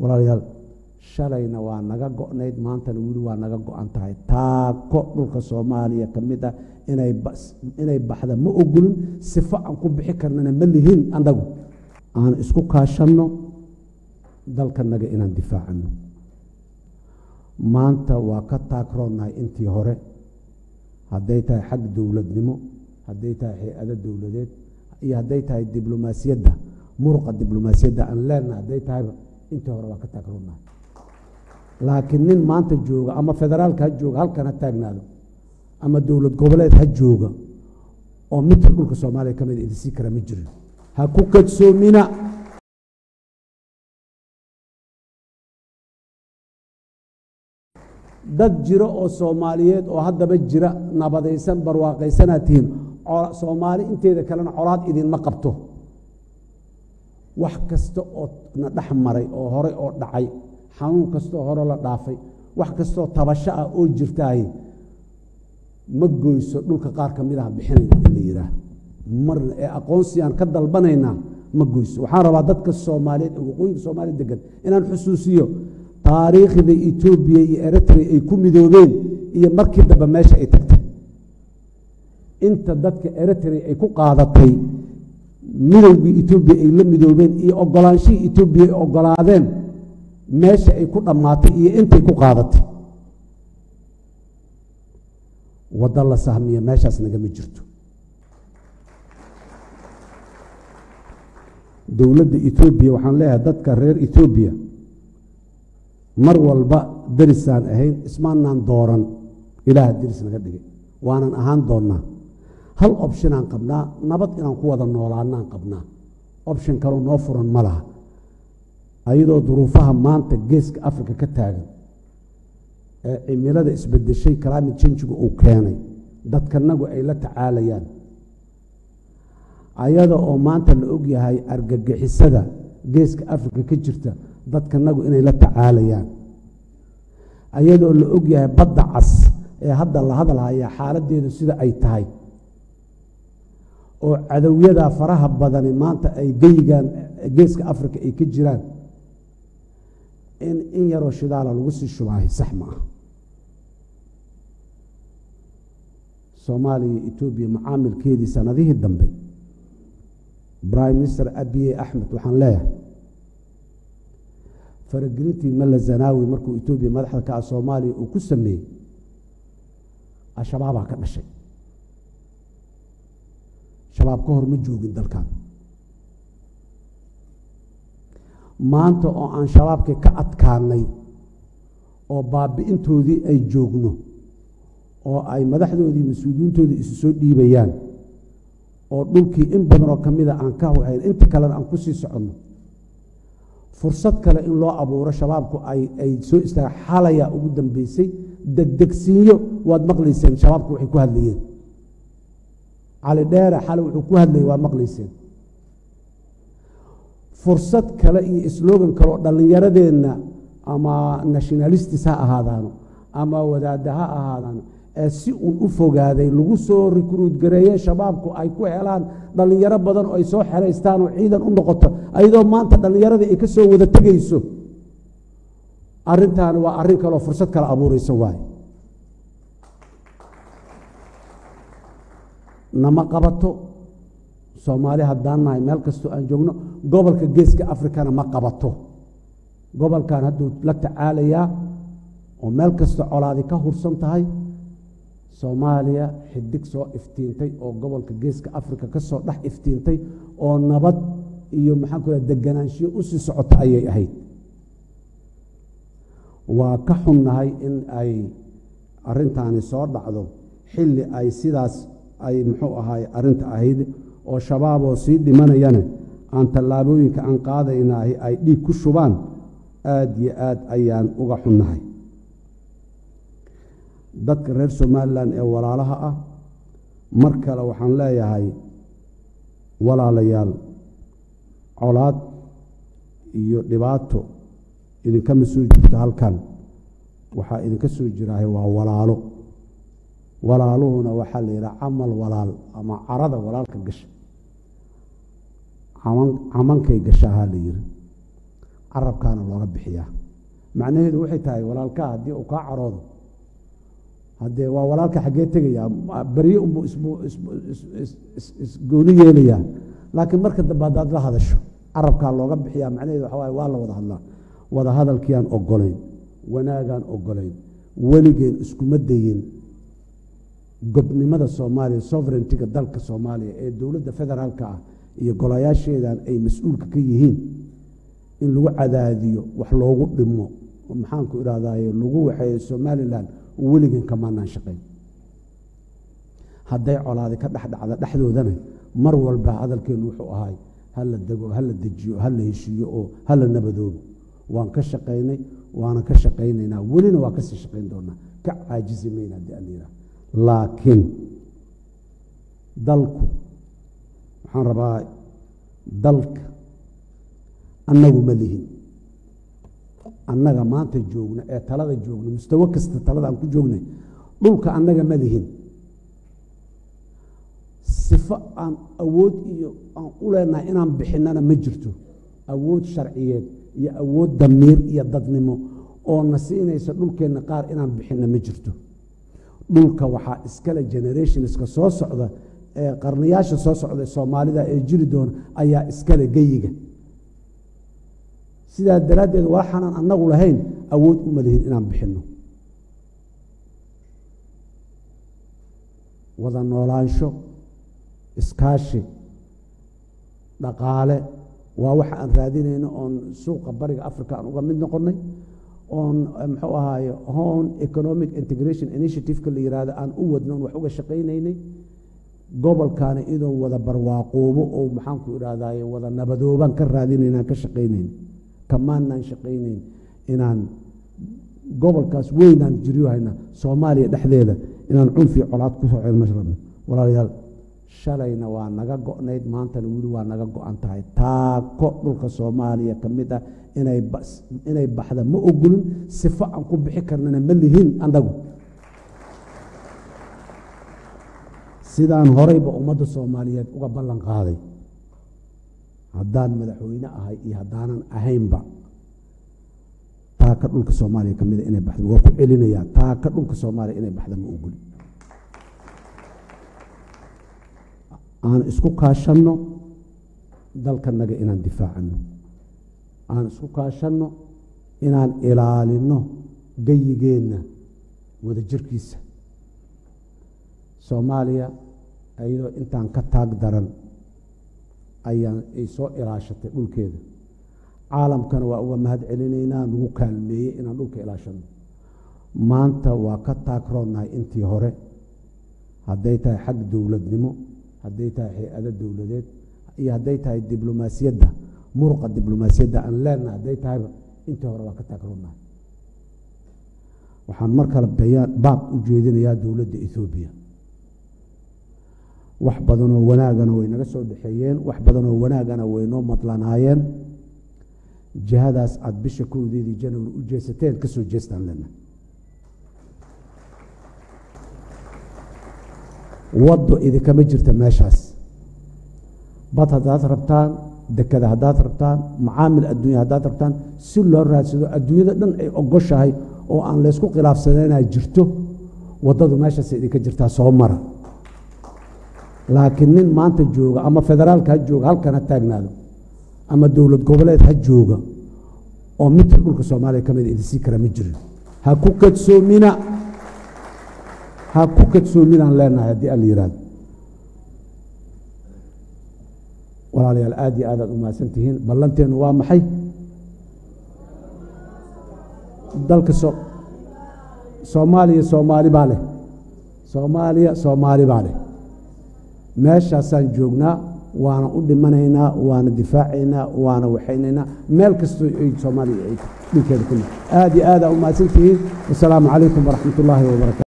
walaalayaal shalayna waa naga go-nayd maantana weli waa naga go-an tahay. Taako dhulka soomaaliya ka mid ah inay baxda ma ogolin sifo aan ku bixi karnana ma lihin annagu aan isku kaashanno dalkanaga inaan difaacano maanta waa ka taagroonnahay intii hore. Hadday tahay xag dowladnimo hadday tahay hay'ado dowladeed iyo hadday tahay diblomaasiyadda muruqa diblomaasiyadda aan leenahay hadday tahayba intii hore waa ka taagroonnahay laakiin nin maanta jooga ama federaalka ha jooga halkan ha taagnaado ama dowlad goboleed ha jooga oo midka dhulka soomaaliya ka mid idinsii kara ma jirin. Ha ku kadsoomina dad jiro oo soomaaliyeed oo haddaba jira nabadaysan barwaaqaysanaad tihiin soomaali inteeda kalena colaad idinma qabto wax kasta oo na dhex maray oo hore oo dhacay xanuun kastaoo hore la dhaafay wax kastaoo tabasho ah oo jirtaay ma goyso dhulka qaar ka mid ah bixinayna in la yidhaah marna ee aqoonsigaan ka dalbanaynaa ma goyso. Waxaan rabaa dadka soomaaliyeed ee waqooyinka soomaaliya degan inaan xusuusiyo taariikhda etoobiya iyo eritrea ay ku midoobeen iyo markii dambe meesha ay tagtay. Inta dadka eritrea ay ku qaadatay midowgii etoobiya ay la midoobeen iyo ogolaanshihii etoobiya ay ogolaadeen meesha ay ku dhammaatay iyo intay ku qaadatay. Waddo la sahmiya meeshaas nagama jirto. Dowladda etoobiya waxaan leeyahay dadka reer etoobiya mar walba derisaan ahayn ismaanaan dooran ilaaha deris naga dhigay. Waanan ahaan doonnaa hal opshinaan qabnaa? Nabad inaan ku wada noolaanaan qabnaa? Opshin kaloo noo furan ma laha. Ayadoo duruufaha maanta geeska africa ka taagan ee cimilada isbedeshay climate changigu uu keenay dadkanagu ay la tacaalayaan. Ayada oo maanta la og yahay argagixisada geeska africa ka jirta dadkanagu inay la tacaalayaan. Ayadoo la og yahay badda cas ee hadda la hadalhayaa xaaladdeedu sida ay tahay oo cadowyada faraha badani maanta ay geyigaan geeska africa ay ka jiraan in in yaroo shidaala lagu sii shubaahay sax ma ah soomaaliya etoobiya macaamilkeedii sanadihii dambe prime minister abiye axmed waxaan leeyahay faragelintii malla zanaawi markuu etoobiya madaxda ka ah soomaaliya uu ku sameeyey al-shabaabaa ka dhashay shabaab ka hor ma joogin dalkan maanta oo aan shabaabkii ka adkaanay oo baabi'intoodii ay joogno oo ay madaxdoodii mas'uuliyiintoodii isu soo dhiibayaan oo dhulkii in badan oo ka mida aan ka hayn inta kalena aan ku sii soconno fursad kale in loo abuuro shabaabku ay soo istaaga xalayaa ugu dambeysay degdegsiinyo waad maqlayseen shabaabku waxay ku hadlayeen cali dheere xale wuxuu ku hadlayay waad maqlayseen fursad kale iyo slogan kale oo dhallinyaradeenna ama nationalistis ha ahaadaano ama wadaadda ha ahaadaano ee si uun u fogaaday lagu soo rikruud gareeye shabaabku ay ku helaan dhallinyaro badan oo ay soo xeraystaan oo ciidan u noqoto ayadoo maanta dhallinyaradii ay ka soo wada tegayso. Arrintaani waa arrin kaleoo fursad kale abuuraysa waaye nama qabato. Soomaali haddaan nahay meel kastoo aan joogno gobolka geeska afrikana ma qabato. Gobolkan hadduu la tacaalayaa oo meel kasta colaadi ka hursan tahay soomaaliya xidig soo iftiintay oo gobolka geeska afrika ka soo dhex iftiintay oo nabad iyo maxaan ku deganaanshiyo u sii socota ayay ahayd. Waa ka xunnahay in ay arrintaani soo dhacdo xilli ay sidaas ay muxuu ahaay arrinta ahayd oo shabaaboo sii dhimanayana aan tallaabooyinka aan qaadaynaah ay dhiig ku shubaan aada iyo aad ayaan uga xunnahay. Dadka reer somalilan ee walaalaha ah mar kale waxaan leeyahay walaalayaal colaad iyo dhibaato idinkama soo jirto halkan. Waxaa idinka soo jiraahay waa walaalo walaaluhuna waxaa la yidhaha camal walaal ama carada walaalka gasha. Camankay gashahaa la yihi carabkaana looga bixiyaa. Macnaheedu waxay tahay walaalkaa haddii uu kaa caroodo haddee waa walaalka xaggee tegayaa barye unbuu isgooni yeelayaa. Laakiin marka dambe haddaad la hadasho carabkaa looga bixiyaa macnaheedu waxa waaye waa la wada hadlaa. Wada hadalkiiaan ogolayn wanaagaan ogolayn weligeen iskuma dayin gobnimada soomaaliya sovereigntiga dalka soomaaliya ee dowladda federaalka ah iyo golayaasheedan ay mas'uulka ka yihiin in lagu cadaadiyo wax loogu dhimo maxaanku idhahdaye lagu waxeeyo somalilan weligeen kamaanaan shaqayn hadday colaadi ka dhexdhacda dhexdoodana mar walba hadalkeenu wuxuu ahay hala dego hala dejiyo hala heshiiyo oo hala nabadoobo. Waan ka shaqaynay waana ka shaqaynaynaa welina waa ka sii shaqayn doonaa. Ka caajisi mayna haddii allayidhaah laakiin dalku waxaan rabaa dalka annagu ma lihin. Annaga maanta joogna ee talada joogna mustawo kasta talada aan ku joognay dhulka annaga ma lihin. Sifo aan awood iyo aan u leenahay inaan bixinana ma jirto. Awood sharciyeed iyo awood damiir iyo dadnimo oo na siinaysa dhulkeenna qaar inaan bixinna ma jirto dhulka waxaa iskale generationska soo socda ee qarnayaasha soo socda soomaalida ee jiri doona ayaa iskale geyiga. Sidaa daraaddeed waxaanan annagu lahayn awood uma lihin inaan bixinno. Wada noolaansho iskaashi dhaqaale waa waxa aan raadinayno oon suuqa bariga africa aan uga mid noqonnay oon muxuu ahaaye home economic integration initiative-ka la yihahdo aan u wadno on wax uga shaqaynaynay gobolkaana idoo wada barwaaqoobo oo maxaanku idhahdaye wada nabadoobaan ka raadinayna aan ka shaqaynayn. Kamaanaan shaqaynayn inaan gobolkaas weynaan jiryo hayna soomaaliya dhexdeeda inaan cunfi colaad ku soo rabno walaalayaal shalayna waa naga go-nayd maantana weli waa naga go-an tahay. Taako dhulka soomaaliya ka mid ah inay baxda ma ogolin sifo aan ku bixi karnana ma lihin annagu sidaan horeyba ummadda soomaaliyeed uga ballan qaaday haddaan madaxweyne ahay iyo haddaanan ahaynba taaka dhulka soomaaliya ka mida inay baxda waa ku celinayaa taaka dhulka soomaaliya inay baxda ma ogolin aan isku kaashanno dalkanaga inaan difaacano aan isku kaashanno inaan ilaalinno geyigeenna wada jirkiisa soomaaliya iyadoo intaan ka taag daran ayaan ay soo ilaashatay dhulkeeda. Caalamkana waa uga mahad celinaynaa nagu kaalmeeyey inaan dhulka ilaashanno. Maanta waa ka taagroonnahay intii hore. Hadday tahay xag dowladnimo hadday tahay hay'ado dowladeed iyo hadday tahay diblomaasiyadda muruqa diblomaasiyadda aan leenaha hadday tahayba intii hore waa ka taagroonnahay waxaan mar kale baaq u jeedinayaa dowladda ethoobiya wax badanoo wanaagana way naga soo dhexeeyeen wax badanoo wanaagana way noo madlanaayeen. Jihadaas aada bisha kowdeedii janawari u jeesateen ka soo jeestaan lena waddo idinkama jirta meeshaas. Bad haddaad rabtaan dekada haddaad rabtaan macaamil adduunya haddaad rabtaan si loo raadsado adduunyada dhan ay ogoshahay oo aan laysku khilaafsananaa jirto waddadu meeshaas idinka jirtaa soo mara. Laakiin nin maanta jooga ama federaalka ha jooga halkan ha taagnaado ama dowlad goboleed ha jooga oo midka dhulka soomaaliya ka mida idinsii kara ma jirin. Ha ku kadsoomina ha ku kadsoominaan leenahay haddii alla yihahdo walaalayaal aad iyo aadaad u mahadsan tihiin ballanteennu waa maxay? Dalka so soomaaliya soomaali baa leh. Soomaaliya soomaali baa leh. Meeshaasaan joognaa waana u dhimanaynaa waana difaacaynaa waana waxaynaynaa. Meel kastoo ay soomaaliya ay dhulkeeda ku aad iyo aadaa u mahadsan tihiin wasalaamu calaykum waraxmat ullaahi wabarakatu